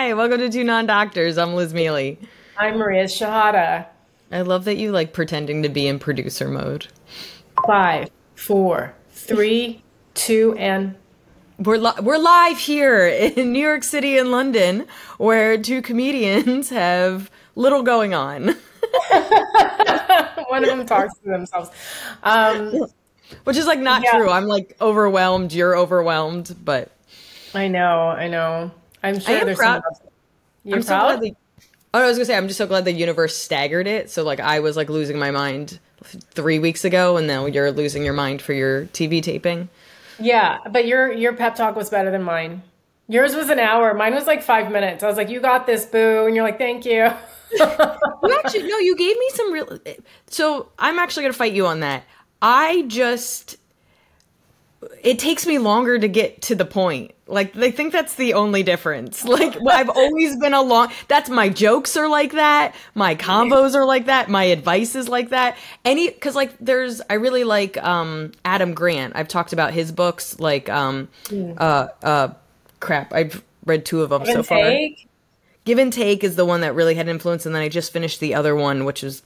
Hi, welcome to Two Non Doctors. I'm Liz Miele. I'm Maria Shehata. I love that you like pretending to be in producer mode. Five, four, three, two, and we're li- we're live here in New York City and London, where two comedians have little going on. One of them talks to themselves. Um, which is like not yeah. true. I'm like overwhelmed. You're overwhelmed, but I know, I know. I'm sure there's proud. some. You're I'm proud. So glad oh, I was gonna say I'm just so glad the universe staggered it. So like I was like losing my mind three weeks ago, and now you're losing your mind for your TV taping. Yeah, but your your pep talk was better than mine. Yours was an hour. Mine was like five minutes. I was like, "You got this, boo," and you're like, "Thank you." you actually no, you gave me some real. So I'm actually gonna fight you on that. I just it takes me longer to get to the point. Like they think that's the only difference. Like I've always been a long that's my jokes are like that, my combos are like that, my advice is like that. Any cuz like there's I really like um Adam Grant. I've talked about his books like um mm. uh uh crap. I've read two of them Give so far. Take? Give and Take is the one that really had influence and then I just finished the other one which is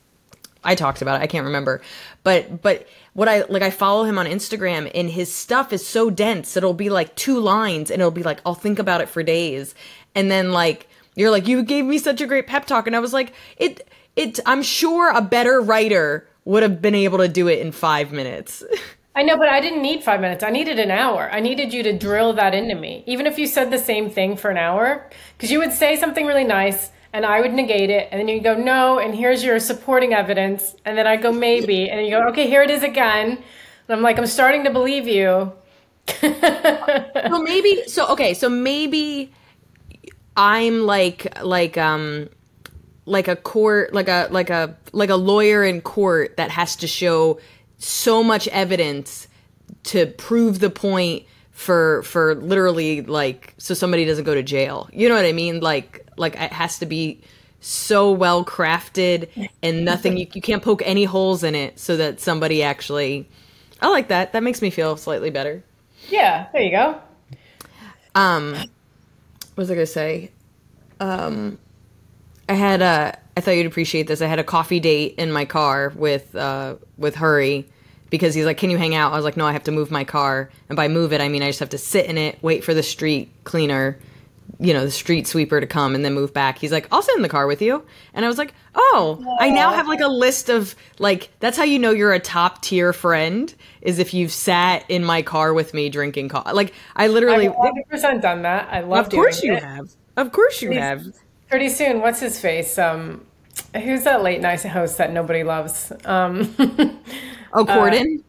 I talked about it. I can't remember. But but what I like I follow him on Instagram and his stuff is so dense. It'll be like two lines and it'll be like I'll think about it for days. And then like you're like you gave me such a great pep talk and I was like it it I'm sure a better writer would have been able to do it in 5 minutes. I know, but I didn't need five minutes. I needed an hour. I needed you to drill that into me. Even if you said the same thing for an hour, because you would say something really nice and I would negate it, and then you go no, and here's your supporting evidence, and then I go maybe, and you go okay, here it is again, and I'm like I'm starting to believe you. well, maybe so. Okay, so maybe I'm like like um like a court like a like a like a lawyer in court that has to show so much evidence to prove the point for for literally like so somebody doesn't go to jail. You know what I mean? Like like it has to be so well crafted and nothing you, you can't poke any holes in it so that somebody actually I like that. That makes me feel slightly better. Yeah, there you go. Um what was I gonna say? Um I had a I thought you'd appreciate this. I had a coffee date in my car with uh with Hurry because he's like, "Can you hang out?" I was like, "No, I have to move my car." And by move it, I mean I just have to sit in it, wait for the street cleaner you know, the street sweeper to come and then move back. He's like, I'll sit in the car with you. And I was like, oh, Aww. I now have like a list of like, that's how you know you're a top tier friend is if you've sat in my car with me drinking coffee. Like, I literally. I've 100% done that. I love Of course you it. have. Of course you pretty, have. Pretty soon, what's his face? Um, who's that late night host that nobody loves? Um, oh, Corden? Uh,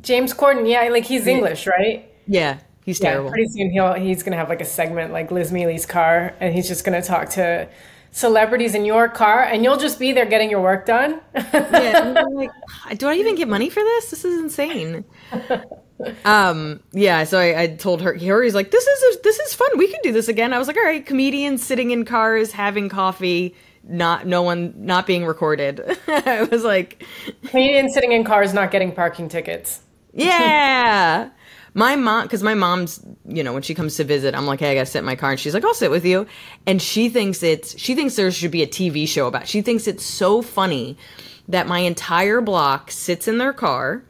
James Corden. Yeah, like he's English, right? Yeah. He's yeah, terrible. Pretty soon he'll he's gonna have like a segment like Liz Miele's car, and he's just gonna talk to celebrities in your car, and you'll just be there getting your work done. yeah, like, do I even get money for this? This is insane. um, yeah. So I, I told her, he's like, this is a, this is fun. We can do this again. I was like, all right, comedians sitting in cars having coffee not no one not being recorded. I was like comedians sitting in cars not getting parking tickets. Yeah my mom because my mom's you know when she comes to visit i'm like hey i gotta sit in my car and she's like i'll sit with you and she thinks it's she thinks there should be a tv show about it. she thinks it's so funny that my entire block sits in their car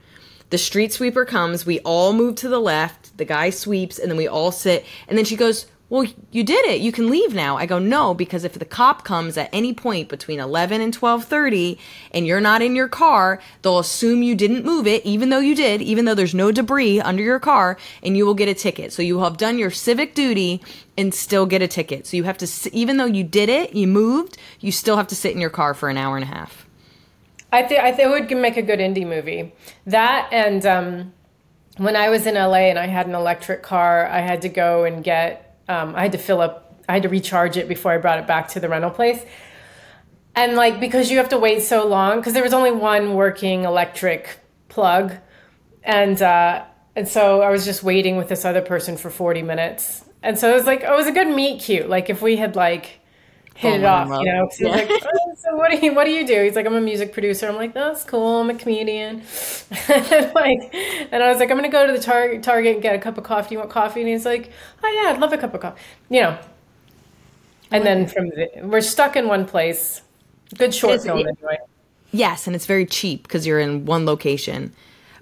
the street sweeper comes we all move to the left the guy sweeps and then we all sit and then she goes well, you did it. You can leave now. I go, no, because if the cop comes at any point between 11 and 1230 and you're not in your car, they'll assume you didn't move it, even though you did, even though there's no debris under your car, and you will get a ticket. So you have done your civic duty and still get a ticket. So you have to, even though you did it, you moved, you still have to sit in your car for an hour and a half. I think I think it would make a good indie movie. That and um, when I was in LA and I had an electric car, I had to go and get um, I had to fill up, I had to recharge it before I brought it back to the rental place. And like, because you have to wait so long, because there was only one working electric plug. And, uh, and so I was just waiting with this other person for 40 minutes. And so it was like, oh, it was a good meet cute. Like if we had like, hit it off, you know. Yeah. Like, oh, so what do you what do you do? He's like, I'm a music producer. I'm like, that's cool. I'm a comedian. and like, and I was like, I'm gonna go to the Target Target and get a cup of coffee. Do you want coffee? And he's like, Oh yeah, I'd love a cup of coffee. You know. And then from the, we're stuck in one place. Good short Is film it- anyway. Yes, and it's very cheap because you're in one location.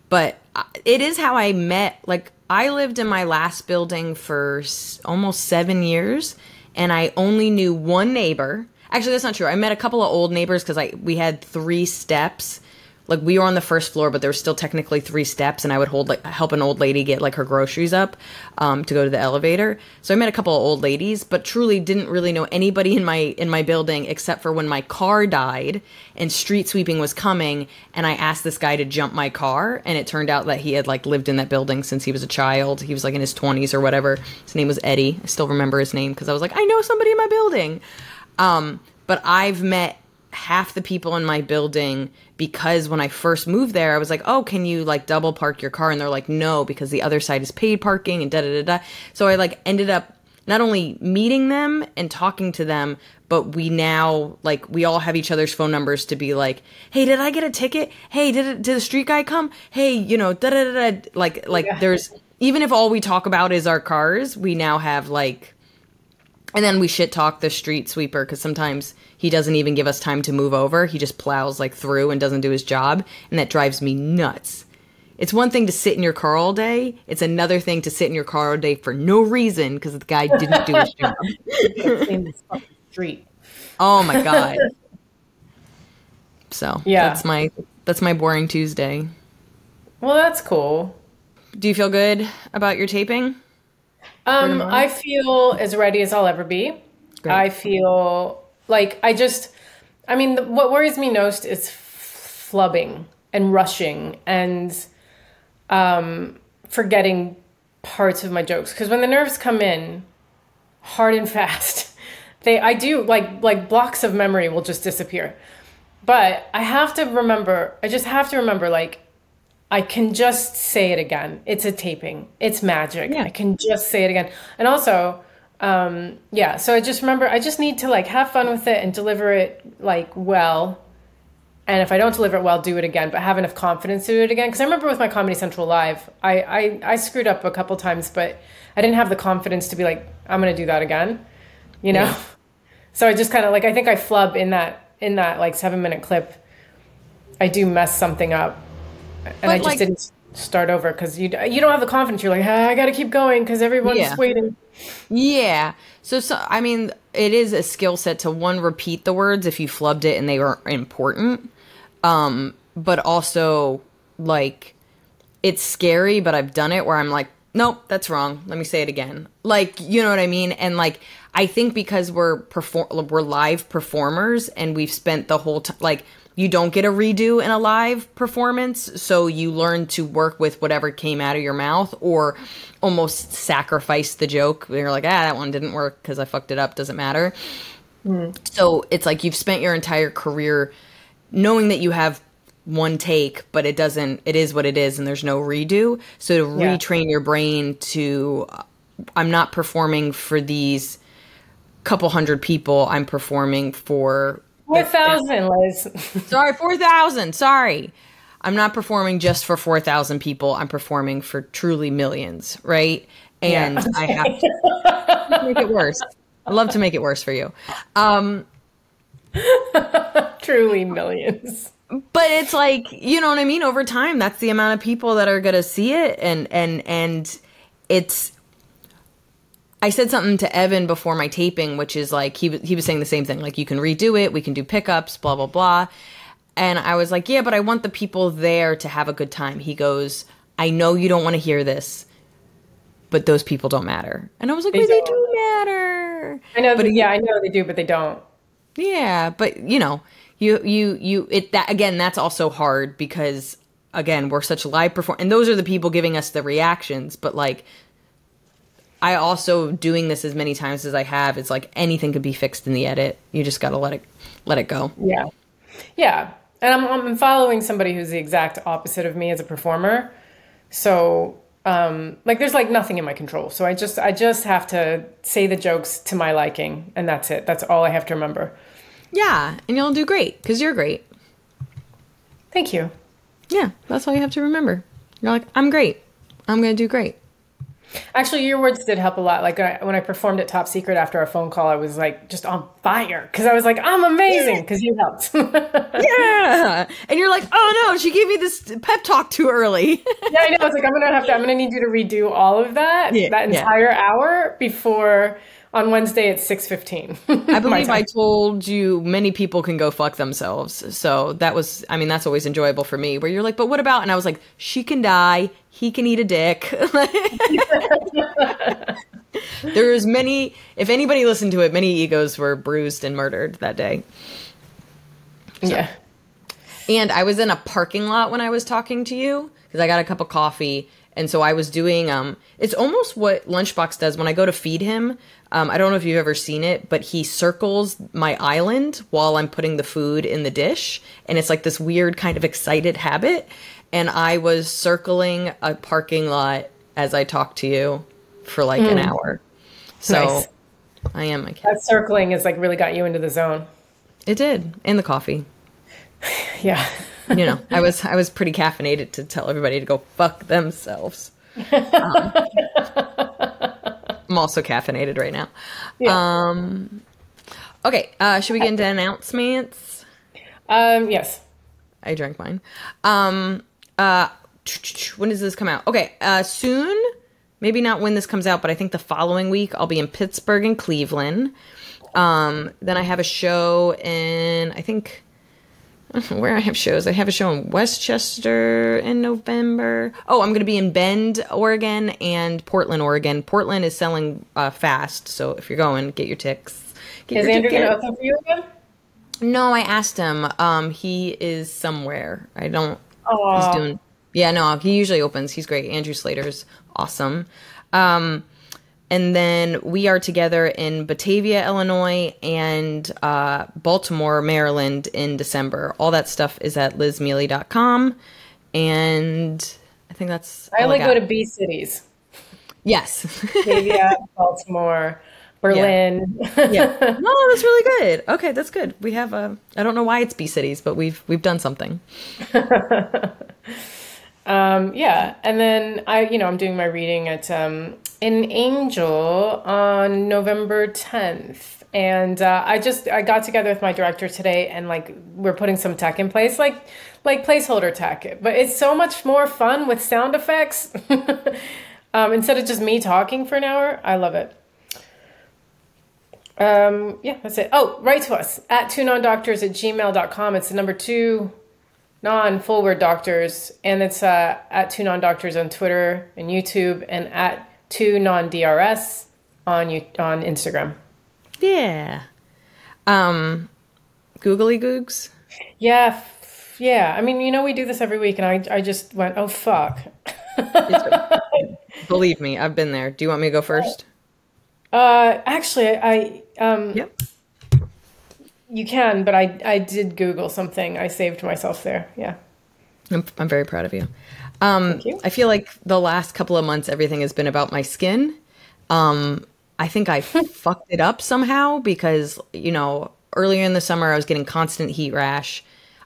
But uh, it is how I met. Like, I lived in my last building for almost seven years, and I only knew one neighbor. Actually, that's not true. I met a couple of old neighbors because I we had three steps. Like we were on the first floor, but there was still technically three steps, and I would hold like help an old lady get like her groceries up um, to go to the elevator. So I met a couple of old ladies, but truly didn't really know anybody in my in my building except for when my car died and street sweeping was coming, and I asked this guy to jump my car, and it turned out that he had like lived in that building since he was a child. He was like in his twenties or whatever. His name was Eddie. I still remember his name because I was like, I know somebody in my building. Um, but I've met half the people in my building because when I first moved there, I was like, "Oh, can you like double park your car?" And they're like, "No, because the other side is paid parking." And da da da da. So I like ended up not only meeting them and talking to them, but we now like we all have each other's phone numbers to be like, "Hey, did I get a ticket? Hey, did it, did the street guy come? Hey, you know, da da da da." Like like Yeah. there's even if all we talk about is our cars, we now have like and then we shit talk the street sweeper because sometimes he doesn't even give us time to move over. He just plows like through and doesn't do his job, and that drives me nuts. It's one thing to sit in your car all day. It's another thing to sit in your car all day for no reason because the guy didn't do his job. in this fucking street. Oh my god. So Yeah. that's my that's my boring Tuesday. Well, that's cool. Do you feel good about your taping? Um. I feel as ready as I'll ever be. Great. I feel like I just, I mean, the, what worries me most is flubbing and rushing and um, forgetting parts of my jokes. Because when the nerves come in hard and fast, they, I do like like blocks of memory will just disappear. But I have to remember. I just have to remember like I can just say it again. It's a taping. It's magic. Yeah. I can just say it again. And also, um, yeah, so I just remember I just need to like have fun with it and deliver it like well. And if I don't deliver it well, do it again, but have enough confidence to do it again. Because I remember with my Comedy Central Live, I, I, I screwed up a couple times, but I didn't have the confidence to be like, I'm going to do that again, you know? Yeah. So I just kind of like, I think I flub in that, in that like seven minute clip. I do mess something up and I just like- didn't start over because you you don't have the confidence. You're like, ah, I got to keep going because everyone's Yeah. waiting. Yeah. So, so I mean, it is a skill set to one repeat the words if you flubbed it and they were important. Um, but also like it's scary, but I've done it where I'm like, nope, that's wrong. Let me say it again. Like, you know what I mean? And like, I think because we're perform we're live performers and we've spent the whole time like you don't get a redo in a live performance, so you learn to work with whatever came out of your mouth or almost sacrifice the joke. You're like, ah, that one didn't work because I fucked it up. Doesn't matter. So it's like you've spent your entire career knowing that you have one take, but it doesn't, it is what it is, and there's no redo. So to Yeah. retrain your brain to, I'm not performing for these couple hundred people, I'm performing for, Four thousand, Liz. sorry, 4,000, sorry. I'm not performing just for 4,000 people, I'm performing for truly millions, right? And Yeah. I have to make it worse. I love to make it worse for you. Um, Truly millions. but it's like you know what i mean over time that's the amount of people that are gonna see it and and and it's i said something to evan before my taping which is like he was he was saying the same thing like you can redo it we can do pickups blah blah blah and i was like yeah but i want the people there to have a good time he goes i know you don't want to hear this but those people don't matter and i was like They they don't. matter I know. But yeah, I know they do, but they don't. yeah, but you know, you you you it that again that's also hard because again, we're such live perform and those are the people giving us the reactions, but like I also doing this as many times as I have, it's like anything could be fixed in the edit. You just got to let it let it go. Yeah, yeah. And I'm I'm following somebody who's the exact opposite of me as a performer. So um, like there's like nothing in my control. So I just I just have to say the jokes to my liking, and that's it. That's all I have to remember. Yeah, and you'll do great cuz you're great. Thank you. Yeah, that's all you have to remember. You're like, "I'm great. I'm going to do great." Actually, your words did help a lot. Like I, when I performed at Top Secret after our phone call, I was like just on fire because I was like, I'm amazing because you helped. yeah. And you're like, oh no, she gave me this pep talk too early. yeah, I know. I was like, I'm gonna have to. I'm gonna need you to redo all of that Yeah, that yeah. entire hour before on Wednesday at six fifteen. I believe I told you many people can go fuck themselves. So that was, I mean, that's always enjoyable for me. Where you're like, but what about? And I was like, she can die. He can eat a dick. there was many. If anybody listened to it, many egos were bruised and murdered that day. Yeah. And I was in a parking lot when I was talking to you because I got a cup of coffee. And so I was doing, um, it's almost what Lunchbox does when I go to feed him. Um, I don't know if you've ever seen it, but he circles my island while I'm putting the food in the dish. And it's like this weird kind of excited habit. And I was circling a parking lot as I talked to you for like an hour. So Nice. I am my cat. That circling has like really got you into the zone. It did. And the coffee. Yeah. You know, I was I was pretty caffeinated to tell everybody to go fuck themselves. Um, I'm also caffeinated right now. Yeah. Um, okay, uh, should we get into announcements? Um. Yes. I drank mine. Um, uh, when does this come out? Okay, uh, soon. Maybe not when this comes out, but I think the following week I'll be in Pittsburgh and Cleveland. Um, then I have a show in I think where I have shows. I have a show in Westchester in November. Oh, I'm going to be in Bend, Oregon, and Portland, Oregon. Portland is selling uh, fast, so if you're going, get your ticks. Get Is your Andrew going to open for you again? No, I asked him. Um, he is somewhere. I don't. Aw. He's doing. Yeah, no, he usually opens. He's great. Andrew Slater's awesome. Um, and then we are together in Batavia, Illinois, and uh, Baltimore, Maryland in December. All that stuff is at lizmiele.com. And I think that's. I only got. go to B cities: Yes. Batavia, Baltimore, Berlin. yeah. No, that's really good. Okay, that's good. We have a. I don't know why it's B cities, but we've we've done something. Um, yeah, and then I, you know, I'm doing my reading at um, an Angel on November 10th, and uh, I just I got together with my director today, and like we're putting some tech in place, like like placeholder tech, but it's so much more fun with sound effects um, instead of just me talking for an hour. I love it. Um, yeah, that's it. Oh, write to us at two non-doctors at gmail.com. It's the number two non full word doctors and it's uh, at two non doctors on twitter and youtube and at two non drs on you on instagram Yeah. Um, googly googs. yeah f- yeah i mean you know we do this every week and i, I just went oh fuck Believe me, I've been there. Do you want me to go first? uh actually i um Yep. You can but i i did google something i saved myself there yeah I'm, I'm very proud of you. Um, you. I feel like the last couple of months, everything has been about my skin. Um, I think I fucked it up somehow because, you know, earlier in the summer, I was getting constant heat rash.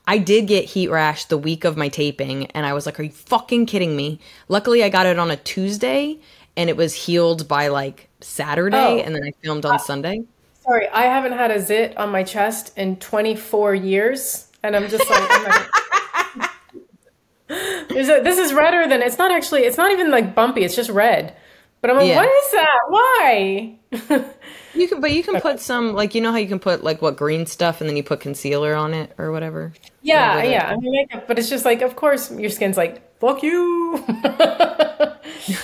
I did get heat rash the week of my taping, and I was like, are you fucking kidding me? Luckily, I got it on a Tuesday, and it was healed by like Saturday, Oh. and then I filmed on Sunday. Sorry i haven't had a zit on my chest in 24 years and i'm just like I'm There's a, this is redder than it's not actually it's not even like bumpy it's just red. But i'm like Yeah. what is that? Why? You can, but you can put some, like, you know how you can put like what green stuff, and then you put concealer on it or whatever. yeah Whatever. yeah i mean makeup but it's just like of course your skin's like fuck you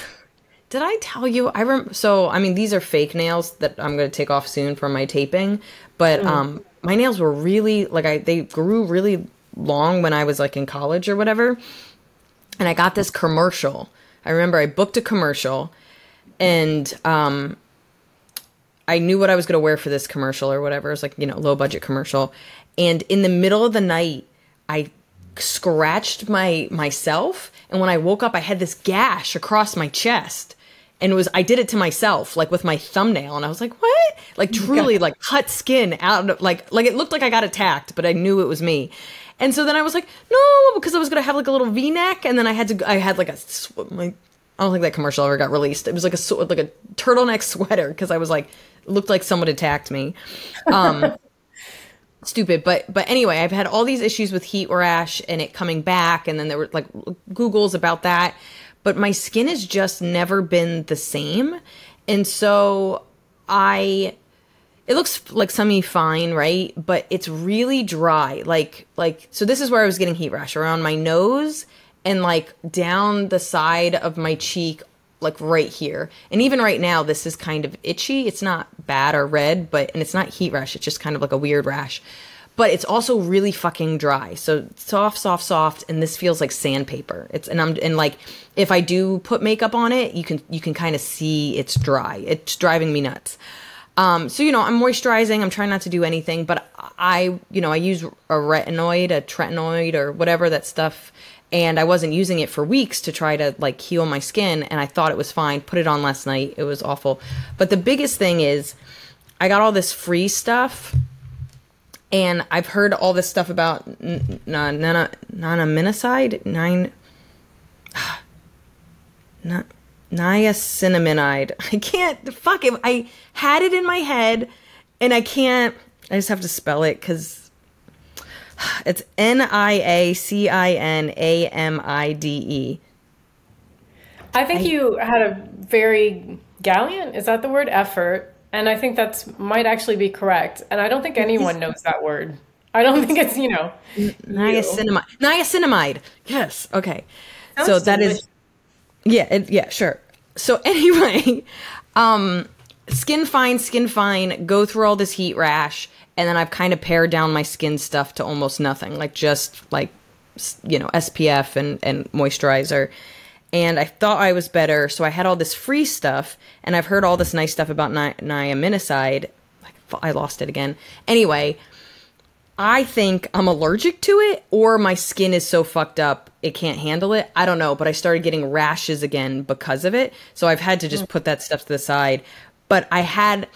Did I tell you? I rem- so I mean these are fake nails that I'm going to take off soon from my taping, but um my nails were really like I they grew really long when I was like in college or whatever. And I got this commercial. I remember I booked a commercial and um I knew what I was going to wear for this commercial or whatever. It was like, you know, low budget commercial. And in the middle of the night, I scratched my myself and when I woke up I had this gash across my chest. And it was I did it to myself like with my thumbnail and I was like, "What?" Like truly like cut skin out of like like it looked like I got attacked, but I knew it was me. And so then I was like, "No," because I was going to have like a little V-neck and then I had to I had like a I don't think that commercial ever got released. It was like a like a turtleneck sweater because I was like looked like someone attacked me. Um, stupid, but but anyway, I've had all these issues with heat rash and it coming back, and then there were like Google's about that, but my skin has just never been the same, and so I it looks like semi fine, right? But it's really dry. Like like so this is where I was getting heat rash around my nose and like down the side of my cheek like right here. And even right now this is kind of itchy. It's not bad or red, but and it's not heat rash. It's just kind of like a weird rash. But it's also really fucking dry. So soft, soft, soft, and this feels like sandpaper. It's and I'm and like if I do put makeup on it, you can you can kind of see it's dry. It's driving me nuts. Um, so you know, I'm moisturizing. I'm trying not to do anything, but I, you know, I use a retinoid, a tretinoid, or whatever that stuff, and I wasn't using it for weeks to try to like heal my skin, and I thought it was fine. Put it on last night. It was awful. But the biggest thing is, I got all this free stuff, and I've heard all this stuff about n- n- nana nanaminicide nine. Not niacinamide. I can't fuck it. I had it in my head and I can't I just have to spell it cuz it's N I A C I N A M I D E. I think I, you had a very gallant, is that the word effort? And I think that's might actually be correct. And I don't think anyone knows that word. I don't think it's, you know, niacinamide. Niacinamide. Yes. Okay. Sounds so that delicious. is yeah, it, yeah, sure. So anyway, um, skin fine, skin fine. Go through all this heat rash, and then I've kind of pared down my skin stuff to almost nothing, like just like you know SPF and and moisturizer. And I thought I was better, so I had all this free stuff, and I've heard all this nice stuff about ni- niaminicide. I lost it again. Anyway, I think I'm allergic to it or my skin is so fucked up it can't handle it. I don't know, but I started getting rashes again because of it. So I've had to just mm. put that stuff to the side. But I had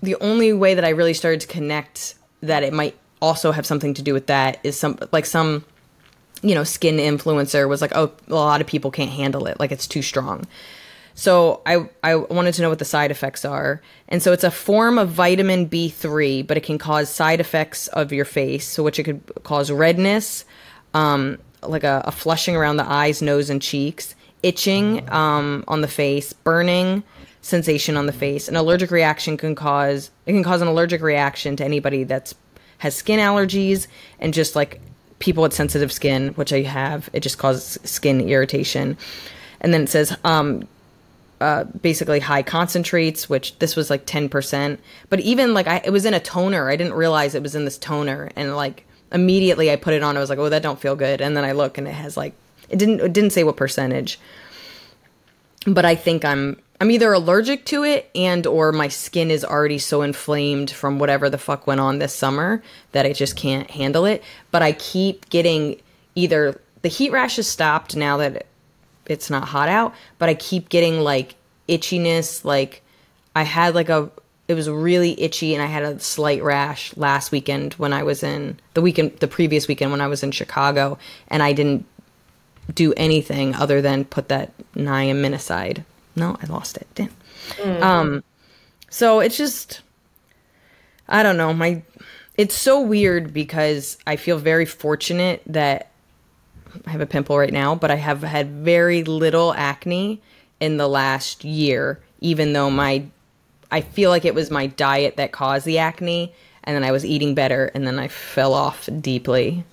the only way that I really started to connect that it might also have something to do with that is some like some you know skin influencer was like oh a lot of people can't handle it like it's too strong so I, I wanted to know what the side effects are. And so it's a form of vitamin B3, but it can cause side effects of your face, so which it could cause redness, um, like a, a, flushing around the eyes, nose, and cheeks, itching um, on the face, burning sensation on the face. An allergic reaction can cause it can cause an allergic reaction to anybody that's has skin allergies and just like people with sensitive skin, which I have, it just causes skin irritation. And then it says um, uh, basically high concentrates, which this was like 10%. But even like I, it was in a toner. I didn't realize it was in this toner. And like immediately I put it on. I was like, oh, that don't feel good. And then I look and it has like, it didn't, it didn't say what percentage. But I think I'm, I'm either allergic to it and or my skin is already so inflamed from whatever the fuck went on this summer that I just can't handle it. But I keep getting either the heat rash has stopped now that it's not hot out, but I keep getting like itchiness. Like I had like a it was really itchy and I had a slight rash last weekend when I was in the weekend the previous weekend when I was in Chicago and I didn't do anything other than put that niaminicide. No, I lost it. Damn. Mm. Um so it's just I don't know, my it's so weird because I feel very fortunate that I have a pimple right now, but I have had very little acne in the last year, even though my I feel like it was my diet that caused the acne and then I was eating better and then I fell off deeply.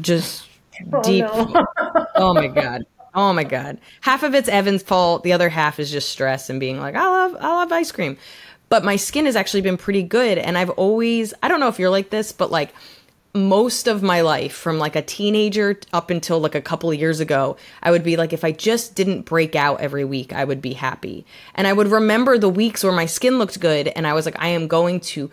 Just oh, deep. No. oh my god. Oh my god. Half of it's Evan's fault, the other half is just stress and being like, I love I love ice cream. But my skin has actually been pretty good and I've always I don't know if you're like this, but like most of my life from like a teenager up until like a couple of years ago i would be like if i just didn't break out every week i would be happy and i would remember the weeks where my skin looked good and i was like i am going to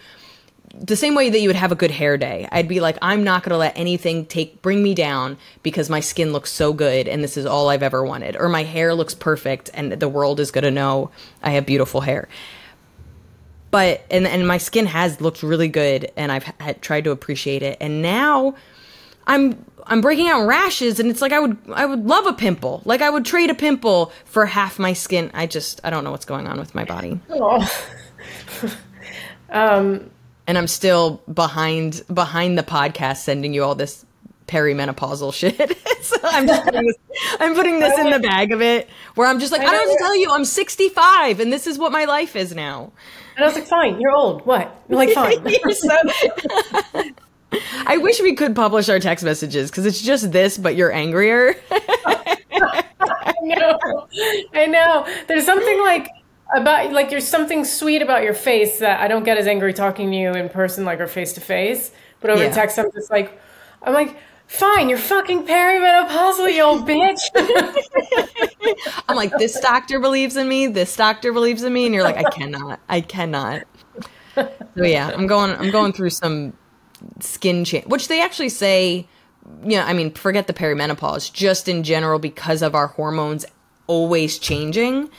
the same way that you would have a good hair day i'd be like i'm not going to let anything take bring me down because my skin looks so good and this is all i've ever wanted or my hair looks perfect and the world is going to know i have beautiful hair but and and my skin has looked really good and I've had, tried to appreciate it and now I'm I'm breaking out rashes and it's like I would I would love a pimple. Like I would trade a pimple for half my skin. I just I don't know what's going on with my body. Oh. um and I'm still behind behind the podcast sending you all this perimenopausal shit. so I'm just putting this, I'm putting this in the bag of it where I'm just like I, don't have to tell you I'm 65 and this is what my life is now. And I was like, fine, you're old. What? You're like, fine. so- I wish we could publish our text messages because it's just this, but you're angrier. I know. I know. There's something like about like there's something sweet about your face that I don't get as angry talking to you in person like or face to face. But over Yeah. text I'm just like I'm like, fine, you're fucking perimenopausal, you old bitch. I'm like, this doctor believes in me, this doctor believes in me, and you're like, I cannot, I cannot. So yeah, I'm going, I'm going through some skin change, which they actually say, you know, I mean, forget the perimenopause, just in general, because of our hormones always changing,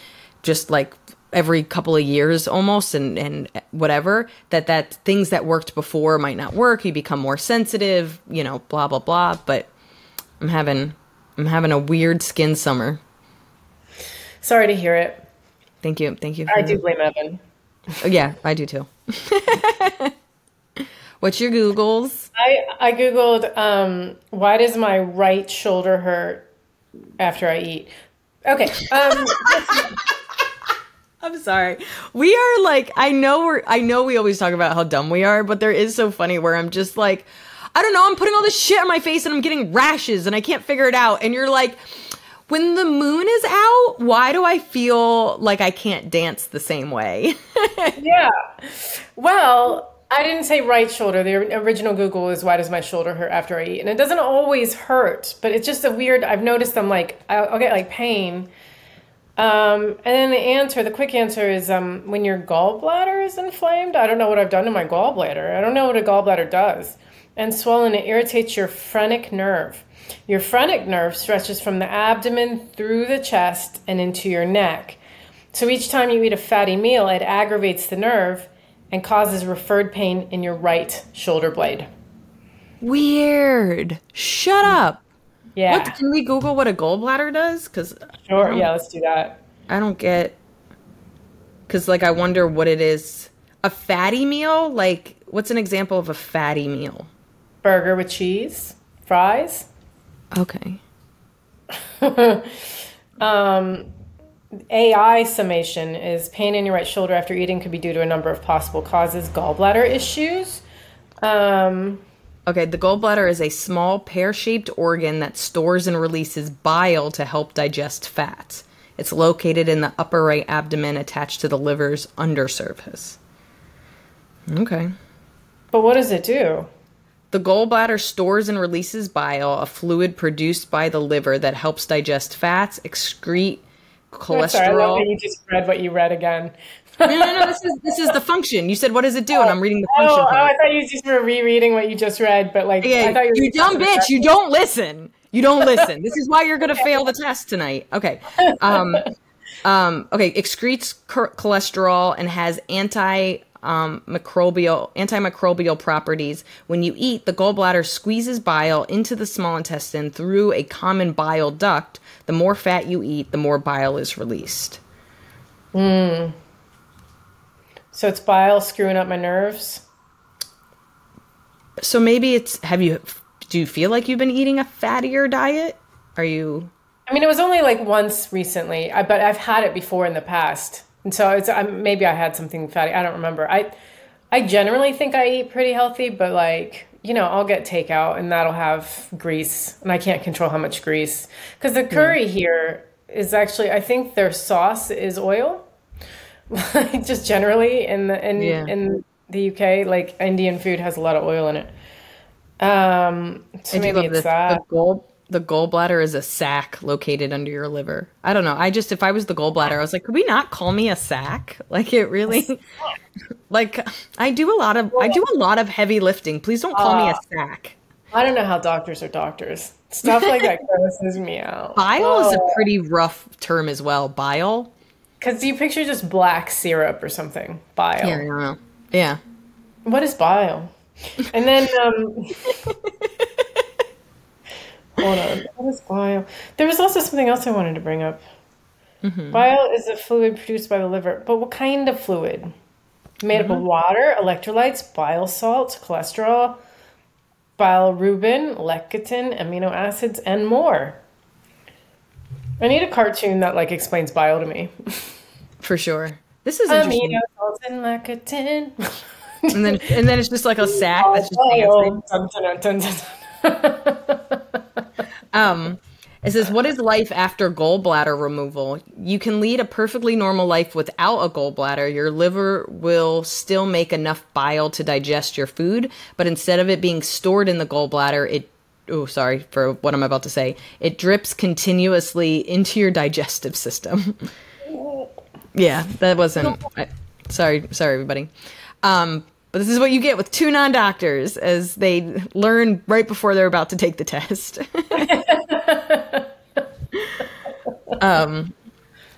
just like every couple of years almost and and whatever that that things that worked before might not work you become more sensitive you know blah blah blah but i'm having i'm having a weird skin summer Sorry to hear it. Thank you. Thank you. I do blame Evan. Oh, yeah, I do too. What's your Googles? I I googled um, why does my right shoulder hurt after I eat. Okay. Um, I'm sorry. We are like I know we're I know we always talk about how dumb we are, but there is so funny where I'm just like I don't know, I'm putting all this shit on my face and I'm getting rashes and I can't figure it out and you're like when the moon is out, why do I feel like I can't dance the same way? yeah. Well, I didn't say right shoulder. The original Google is why does my shoulder hurt after I eat? And it doesn't always hurt, but it's just a weird. I've noticed I'm like I'll, I'll get like pain. Um, and then the answer, the quick answer is um, when your gallbladder is inflamed. I don't know what I've done to my gallbladder. I don't know what a gallbladder does. And swollen, it irritates your phrenic nerve. Your phrenic nerve stretches from the abdomen through the chest and into your neck. So each time you eat a fatty meal, it aggravates the nerve and causes referred pain in your right shoulder blade. Weird. Shut up. Yeah. What can we Google what a gallbladder does? Because Sure. Yeah, let's do that. I don't get. Because like I wonder what it is. A fatty meal? Like what's an example of a fatty meal? Burger with cheese, fries. Okay. AI summation is pain in your right shoulder after eating could be due to a number of possible causes. Gallbladder issues. Um, Okay, the gallbladder is a small pear-shaped organ that stores and releases bile to help digest fat. It's located in the upper right abdomen attached to the liver's undersurface. Okay. but what does it do? The gallbladder stores and releases bile, a fluid produced by the liver that helps digest fats, excrete I'm sorry, I love cholesterol. that you just read what you read again. No, no, no. This is this is the function. You said, "What does it do?" And I'm reading the Oh, function oh, part. I thought you just were rereading what you just read, but like, I Yeah, thought you, were you dumb bitch. You don't listen. You don't listen. This is why you're going to fail the test tonight. Okay. Um, um, okay. Excretes cholesterol and has anti um, microbial antimicrobial properties. When you eat, the gallbladder squeezes bile into the small intestine through a common bile duct. The more fat you eat, the more bile is released. So it's bile screwing up my nerves. So maybe it's. Have you? Do you feel like you've been eating a fattier diet? Are you? I mean, it was only like once recently, I, but I've had it before in the past, and so it's I, maybe I had something fatty. I don't remember. I I generally think I eat pretty healthy, but like you know, I'll get takeout and that'll have grease, and I can't control how much grease because the hmm. curry here is actually I think their sauce is oil, like just generally in the in Yeah. in the UK, like Indian food has a lot of oil in it. Um, so I maybe it's that. The gall the gallbladder is a sac located under your liver. I don't know. I just if I was the gallbladder, I was like, could we not call me a sac? Like it really like I do a lot of I do a lot of heavy lifting. Please don't call me a sac. I don't know how doctors are doctors. Stuff like that grosses me out. Bile is a pretty rough term as well. Bile? Because you picture just black syrup or something. Bile. Yeah. Yeah. What is bile? And then, um, Hold on. What is bile? There was also something else I wanted to bring up. Bile is a fluid produced by the liver, but what kind of fluid? Made up of water, electrolytes, bile salts, cholesterol, bilirubin, lecithin, amino acids, and more. I need a cartoon that like explains bile to me. For sure. This is interesting. Amino salts and lecithin. And then and then it's just like a sack that's just dancing. Dun. Um, it says, "What is life after gallbladder removal? You can lead a perfectly normal life without a gallbladder. Your liver will still make enough bile to digest your food, but instead of it being stored in the gallbladder, it oh sorry for what I'm about to say. It drips continuously into your digestive system. yeah, that wasn't. I, sorry, sorry, everybody. Um, but this is what you get with two non-doctors as they learn right before they're about to take the test. um,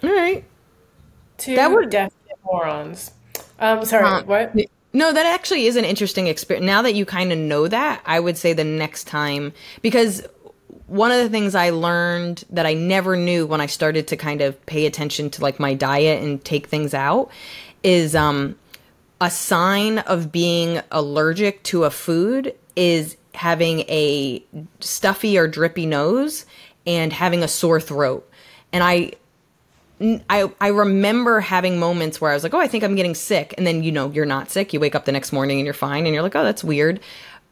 all right. Two That would- definite morons. Um, sorry, Um, what? No, that actually is an interesting experience. Now that you kind of know that, I would say the next time because one of the things I learned that I never knew when I started to kind of pay attention to like my diet and take things out is um a sign of being allergic to a food is having a stuffy or drippy nose and having a sore throat. And I I, I remember having moments where I was like, oh, I think I'm getting sick. And then, you know, you're not sick. You wake up the next morning and you're fine. And you're like, oh, that's weird.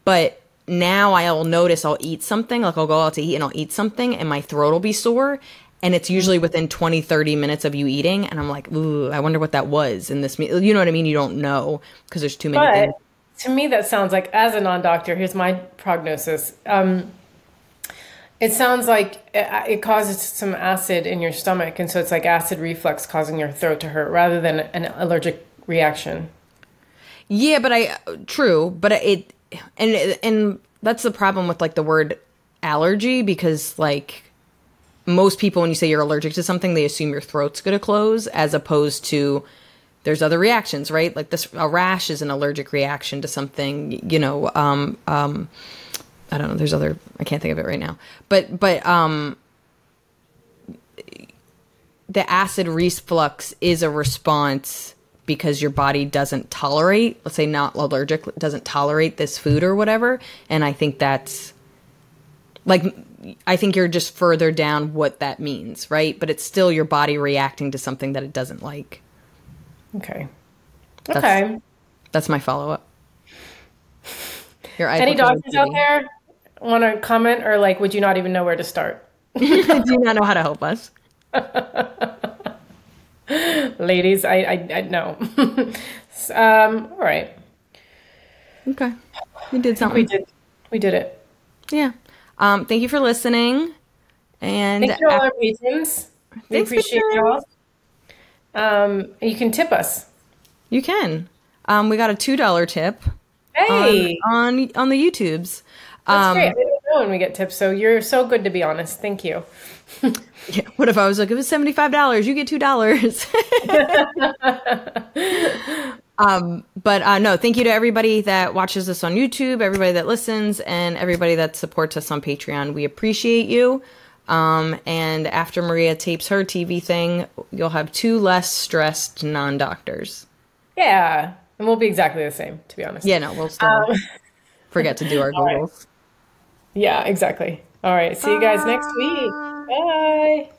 But now I'll notice I'll eat something, like I'll go out to eat and I'll eat something and my throat will be sore. And it's usually within 20, 30 minutes of you eating. And I'm like, ooh, I wonder what that was in this meal. You know what I mean? You don't know because there's too many But things. to me, that sounds like, as a non-doctor, here's my prognosis. Um, it sounds like it, causes some acid in your stomach, and so it's like acid reflux causing your throat to hurt, rather than an allergic reaction. Yeah, but I true, but it and and that's the problem with like the word allergy because like most people when you say you're allergic to something they assume your throat's going to close as opposed to there's other reactions, right? Like this a rash is an allergic reaction to something, you know, um um I don't know, there's other I can't think of it right now. But but um the acid reflux is a response because your body doesn't tolerate, let's say not allergic, doesn't tolerate this food or whatever. And I think that's like, I think you're just further down what that means, right? But it's still your body reacting to something that it doesn't like. Okay. That's- Okay. That's my follow up. Your Any doctors out there want to comment, or like, would you not even know where to start? Do you not know how to help us? Ladies, I, I, I know. um, all right. Okay. We did something. We did. We did it. Yeah. Um, thank you for listening. And Thank you all our patrons. We appreciate y'all. Um, you can tip us. you can. Um, we got a two dollar tip Hey, on, on on the YouTubes. That's Um, great. I didn't know when we get tips, so you're so good to be honest. Thank you. yeah, what if I was like, if it's seventy five dollars, you get two dollars. um, but uh, no, thank you to everybody that watches us on YouTube, everybody that listens, and everybody that supports us on Patreon. We appreciate you. Um, and after Maria tapes her TV thing, you'll have two less stressed non doctors. Yeah, and we'll be exactly the same, to be honest. Yeah, no, we'll still Um, forget to do our. Googles. Yeah, exactly. All right. See you guys next week. Bye.